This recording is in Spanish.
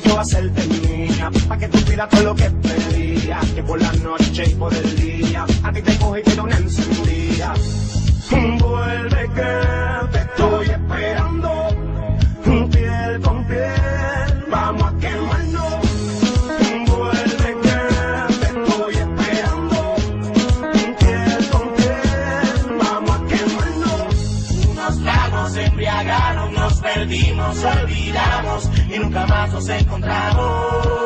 pude yo hacerte mía, pa' que tú todo lo que pedía, que por la noche y por el día, a ti te cogí nunca más nos encontramos.